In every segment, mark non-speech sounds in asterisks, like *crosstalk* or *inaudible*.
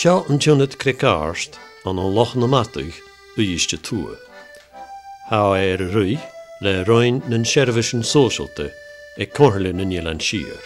Sjá um tjónut krikarst, an hon loch na matug, ui ishtu tue. Há er rui, le roin nun sérvishn sósulte, e korle nun jelan sír.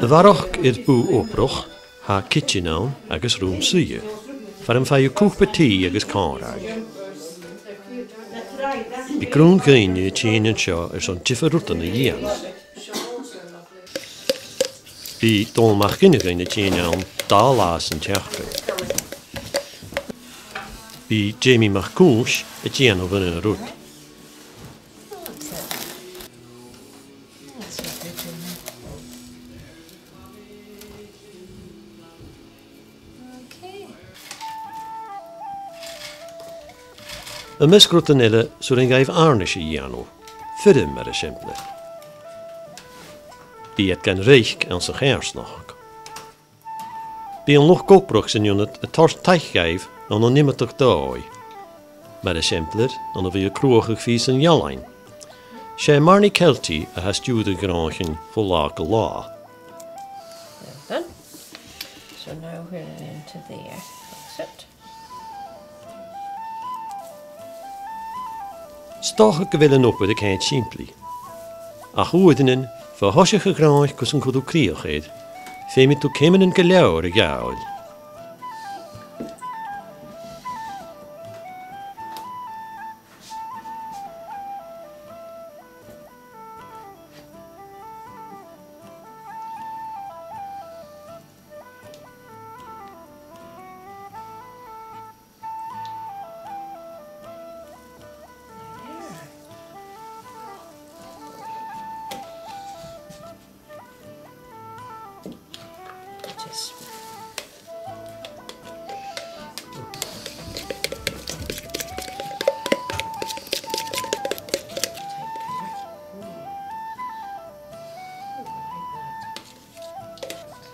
Da varok ir er bu oproch, ha kitchi naun agus rúm suyu, far an fayu kúpa tí agus kánraig. Bi grúnd gyni tjínin tjá er son tjifar rúttan a jíana. Bhí dómach cinnigh na tíine an dálás an teachcha. Bhí Jamie Marcúis a tíanamh in a rút. Y misgrwt yn ile sy'n gaif arnys i ianw, ffyrim ar y siemplau. die het kan rijk aan zijn hersnog. Bij een lochkoopbrug zijn jullie het tors teich geef dan een nimmer toch dooi. Maar de simpler dan hebben weer kroegig vies een jallijn. Zij maar niet keltie a has jude granchen voor lage la. so now we're into there. That's it. exit. ik willen op de kent simply. Ach, hoe Fa hosioch y graoch gos yn cwddw crioch fe mi tu cemen yn gyleawr y gawl.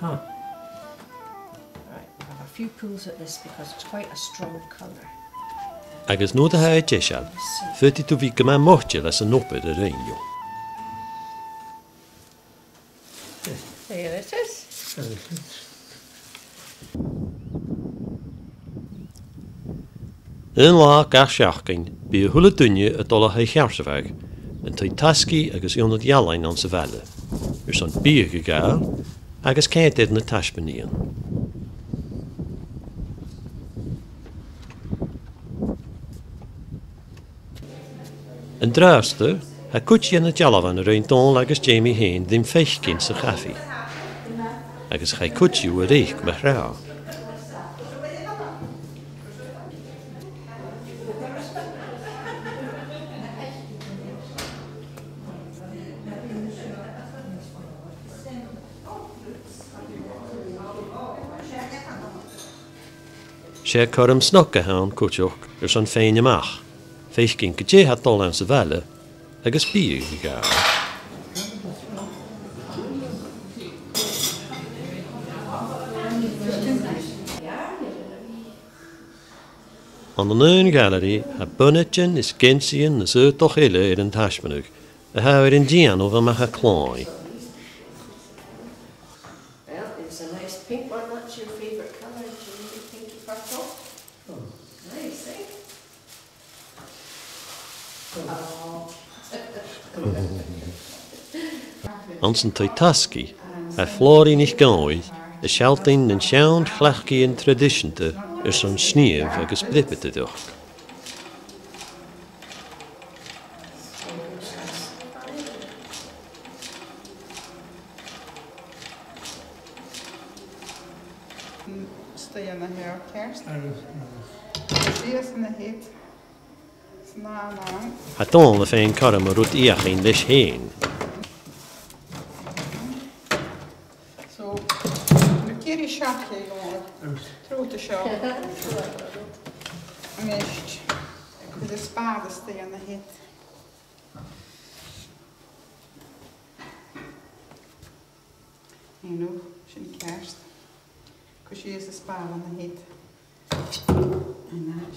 Huh. Right, have a few pulls at this because it's quite a strong colour. Agus nó athe é teisiad, fuirtí tú bhí go mórte leis an nópa a réinú. In lá ga seachcinn bí a thula duine a dola ha chearsaheh, an tá tascí agus ionnad jealain an sa bheile. Ur san bí go gail agus céad na taispaníon. Yn drasta, a cwtio yn y jalafan yr ein don agos Jamie Hain ddim ffeichgyn sy'n chaffi. Agos chai cwtio yr eich mae'r rhaw. sé chum snocha hán cúteoch gur san féin amach, féich cin go dé hatdó an sa bheile agus bí i gá. An an nún galí a bunnetin is ginsaíon na suútoch ile ar an taismanúg, a hair an díanamh amach a chláin. *laughs* Ans yn taitaski, a flori nich gaoedd, y sialtyn yn siawn chlachgi yn tradisiynta ys o'n sniaf agos bripet ydych. Stay on the hair, Kerst. Yes, in the heat. Ha tónla féin karam a rút íachén leis héin. So, nu kéri sáké gól. Trúta sá. Mest. Det spadestene hit. Nu, sin kæreste. Hvordan er det spadene hit?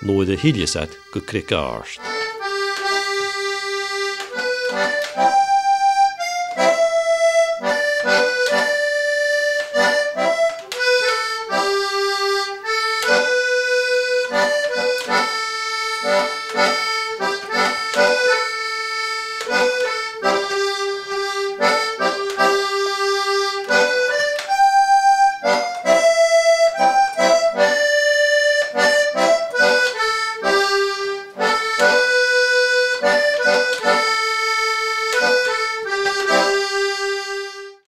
nóid a híliasat go cric ást.